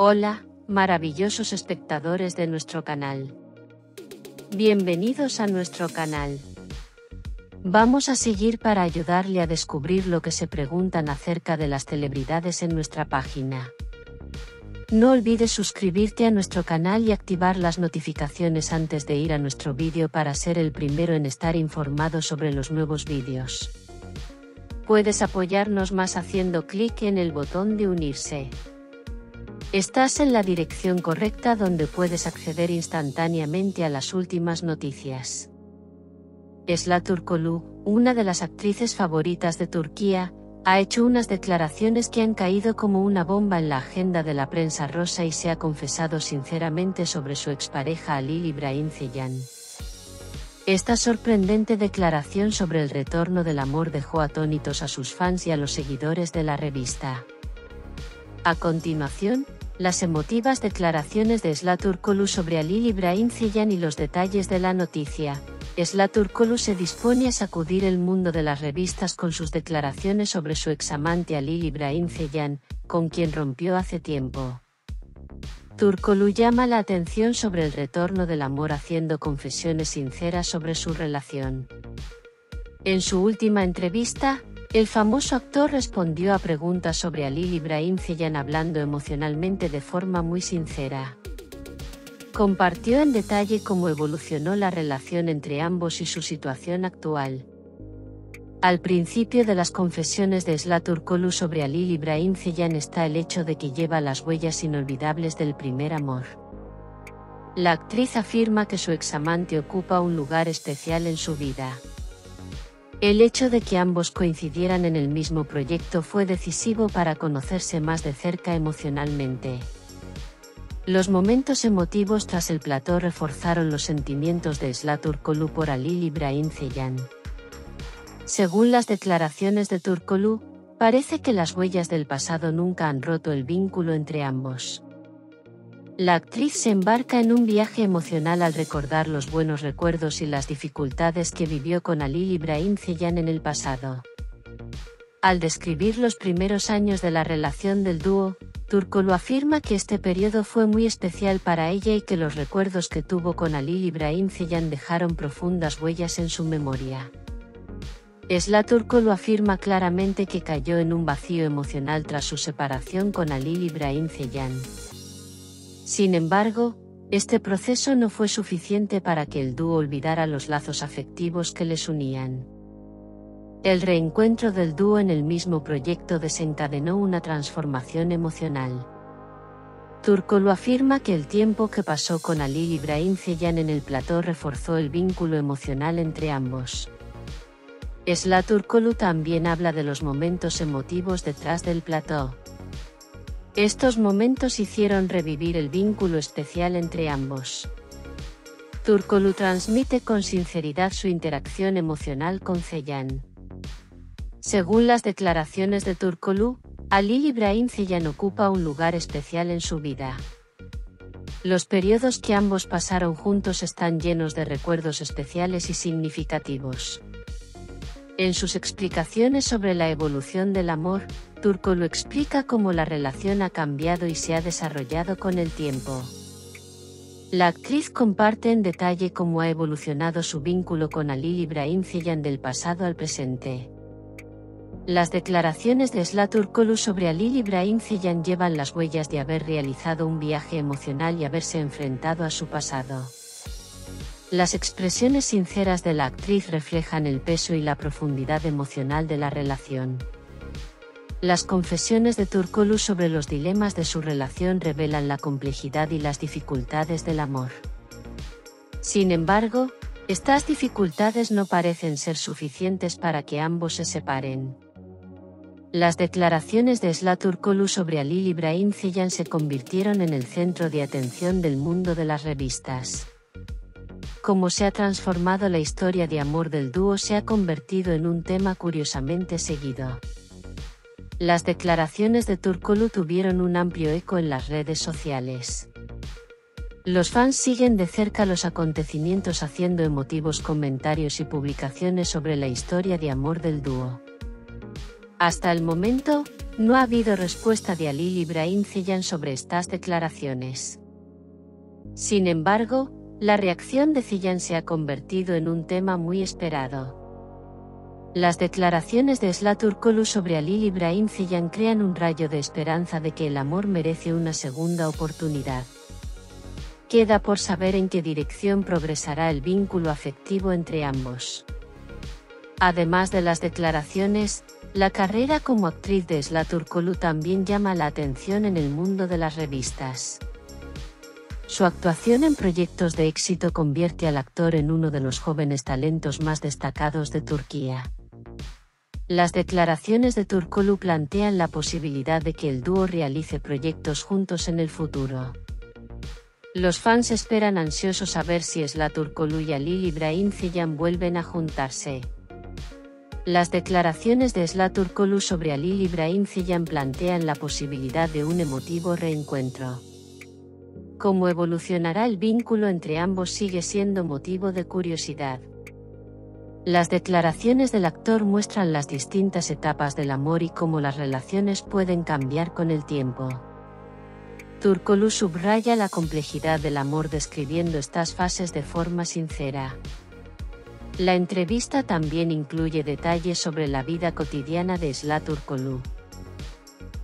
Hola, maravillosos espectadores de nuestro canal. Bienvenidos a nuestro canal. Vamos a seguir para ayudarle a descubrir lo que se preguntan acerca de las celebridades en nuestra página. No olvides suscribirte a nuestro canal y activar las notificaciones antes de ir a nuestro vídeo para ser el primero en estar informado sobre los nuevos vídeos. Puedes apoyarnos más haciendo clic en el botón de unirse. Estás en la dirección correcta donde puedes acceder instantáneamente a las últimas noticias. Esla Turkolu, una de las actrices favoritas de Turquía, ha hecho unas declaraciones que han caído como una bomba en la agenda de la prensa rosa y se ha confesado sinceramente sobre su expareja Alil Ibrahim Zeyan. Esta sorprendente declaración sobre el retorno del amor dejó atónitos a sus fans y a los seguidores de la revista. A continuación, las emotivas declaraciones de Slaturkolu sobre Alil Ibrahim Zeyan y los detalles de la noticia. Slaturkolu se dispone a sacudir el mundo de las revistas con sus declaraciones sobre su examante Alil Ibrahim Zeyan, con quien rompió hace tiempo. Turkolu llama la atención sobre el retorno del amor haciendo confesiones sinceras sobre su relación. En su última entrevista, el famoso actor respondió a preguntas sobre Ali Ibrahim Zeyan hablando emocionalmente de forma muy sincera. Compartió en detalle cómo evolucionó la relación entre ambos y su situación actual. Al principio de las confesiones de Slatur Kolu sobre Ali Ibrahim Zeyan está el hecho de que lleva las huellas inolvidables del primer amor. La actriz afirma que su examante ocupa un lugar especial en su vida. El hecho de que ambos coincidieran en el mismo proyecto fue decisivo para conocerse más de cerca emocionalmente. Los momentos emotivos tras el plató reforzaron los sentimientos de Slaturkolu por Ali Ibrahim Zeyan. Según las declaraciones de Turkolu, parece que las huellas del pasado nunca han roto el vínculo entre ambos. La actriz se embarca en un viaje emocional al recordar los buenos recuerdos y las dificultades que vivió con Ali Ibrahim Zeyan en el pasado. Al describir los primeros años de la relación del dúo, Turco lo afirma que este periodo fue muy especial para ella y que los recuerdos que tuvo con Ali Ibrahim Zeyan dejaron profundas huellas en su memoria. Esla Turco lo afirma claramente que cayó en un vacío emocional tras su separación con Ali Ibrahim Zeyan. Sin embargo, este proceso no fue suficiente para que el dúo olvidara los lazos afectivos que les unían. El reencuentro del dúo en el mismo proyecto desencadenó una transformación emocional. Turco lo afirma que el tiempo que pasó con Ali Ibrahim Zeyan en el plató reforzó el vínculo emocional entre ambos. Esla Turkolu también habla de los momentos emotivos detrás del plató. Estos momentos hicieron revivir el vínculo especial entre ambos. Turkolu transmite con sinceridad su interacción emocional con Zeyan. Según las declaraciones de Turkolu, Ali Ibrahim Zeyan ocupa un lugar especial en su vida. Los periodos que ambos pasaron juntos están llenos de recuerdos especiales y significativos. En sus explicaciones sobre la evolución del amor, Turco lo explica cómo la relación ha cambiado y se ha desarrollado con el tiempo. La actriz comparte en detalle cómo ha evolucionado su vínculo con Ali Ibrahim Zeyan del pasado al presente. Las declaraciones de Sla Turkolu sobre Ali Ibrahim Zeyan llevan las huellas de haber realizado un viaje emocional y haberse enfrentado a su pasado. Las expresiones sinceras de la actriz reflejan el peso y la profundidad emocional de la relación. Las confesiones de Turkolu sobre los dilemas de su relación revelan la complejidad y las dificultades del amor. Sin embargo, estas dificultades no parecen ser suficientes para que ambos se separen. Las declaraciones de Sla Turkolu sobre Ali Ibrahim Zeyan se convirtieron en el centro de atención del mundo de las revistas cómo se ha transformado la historia de amor del dúo se ha convertido en un tema curiosamente seguido. Las declaraciones de Turkolu tuvieron un amplio eco en las redes sociales. Los fans siguen de cerca los acontecimientos haciendo emotivos comentarios y publicaciones sobre la historia de amor del dúo. Hasta el momento, no ha habido respuesta de Ali Ibrahim Zeyan sobre estas declaraciones. Sin embargo, la reacción de Zeyan se ha convertido en un tema muy esperado. Las declaraciones de Slaturkolu sobre Ali Ibrahim Zeyan crean un rayo de esperanza de que el amor merece una segunda oportunidad. Queda por saber en qué dirección progresará el vínculo afectivo entre ambos. Además de las declaraciones, la carrera como actriz de Slaturkolu también llama la atención en el mundo de las revistas. Su actuación en proyectos de éxito convierte al actor en uno de los jóvenes talentos más destacados de Turquía. Las declaraciones de Turkolu plantean la posibilidad de que el dúo realice proyectos juntos en el futuro. Los fans esperan ansiosos a ver si Turkolu y Ali Ibrahim Ziyan vuelven a juntarse. Las declaraciones de Turkolu sobre Ali Ibrahim Ziyan plantean la posibilidad de un emotivo reencuentro. Cómo evolucionará el vínculo entre ambos sigue siendo motivo de curiosidad. Las declaraciones del actor muestran las distintas etapas del amor y cómo las relaciones pueden cambiar con el tiempo. Turkolu subraya la complejidad del amor describiendo estas fases de forma sincera. La entrevista también incluye detalles sobre la vida cotidiana de Sla Turkolu.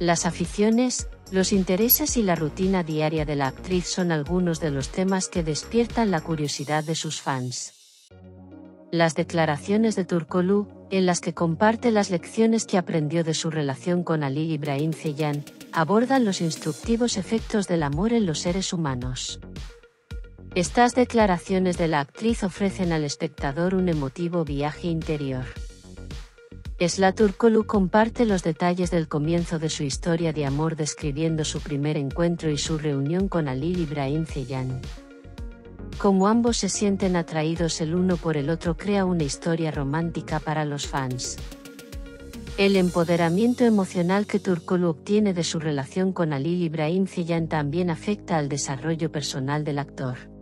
Las aficiones, los intereses y la rutina diaria de la actriz son algunos de los temas que despiertan la curiosidad de sus fans las declaraciones de Turkolu, en las que comparte las lecciones que aprendió de su relación con Ali Ibrahim Zeyan, abordan los instructivos efectos del amor en los seres humanos. Estas declaraciones de la actriz ofrecen al espectador un emotivo viaje interior. Esla Turkolu comparte los detalles del comienzo de su historia de amor describiendo su primer encuentro y su reunión con Ali Ibrahim Zeyan. Como ambos se sienten atraídos el uno por el otro crea una historia romántica para los fans. El empoderamiento emocional que Turkolu obtiene de su relación con Ali Ibrahim Ziyan también afecta al desarrollo personal del actor.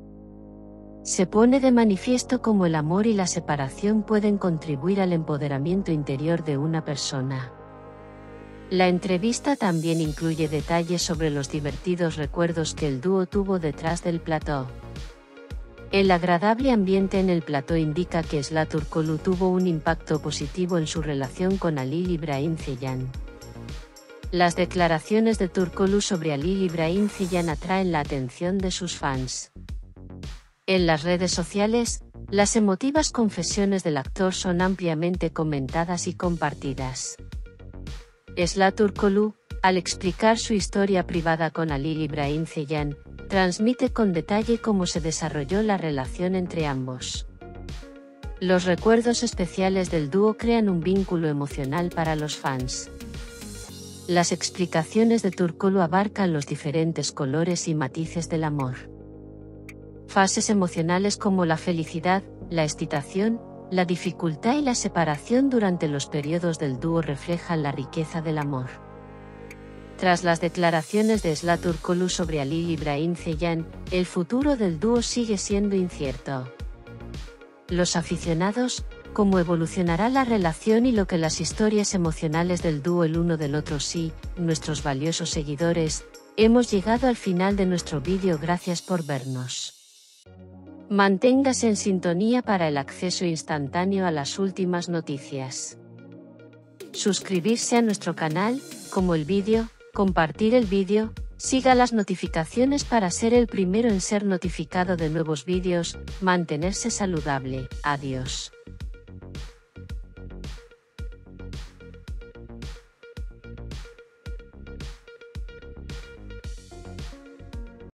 Se pone de manifiesto cómo el amor y la separación pueden contribuir al empoderamiento interior de una persona. La entrevista también incluye detalles sobre los divertidos recuerdos que el dúo tuvo detrás del plató. El agradable ambiente en el plató indica que Slaturkolu tuvo un impacto positivo en su relación con Ali Ibrahim Zeyan. Las declaraciones de Turkolu sobre Ali Ibrahim Zeyan atraen la atención de sus fans. En las redes sociales, las emotivas confesiones del actor son ampliamente comentadas y compartidas. Slaturkolu, al explicar su historia privada con Ali Ibrahim Zeyan, transmite con detalle cómo se desarrolló la relación entre ambos. Los recuerdos especiales del dúo crean un vínculo emocional para los fans. Las explicaciones de Turkolu abarcan los diferentes colores y matices del amor. Fases emocionales como la felicidad, la excitación, la dificultad y la separación durante los periodos del dúo reflejan la riqueza del amor. Tras las declaraciones de Slaturkolu sobre Ali Ibrahim Zeyan, el futuro del dúo sigue siendo incierto. Los aficionados, cómo evolucionará la relación y lo que las historias emocionales del dúo el uno del otro sí, nuestros valiosos seguidores, hemos llegado al final de nuestro vídeo gracias por vernos. Manténgase en sintonía para el acceso instantáneo a las últimas noticias. Suscribirse a nuestro canal, como el vídeo, compartir el vídeo, siga las notificaciones para ser el primero en ser notificado de nuevos vídeos, mantenerse saludable, adiós.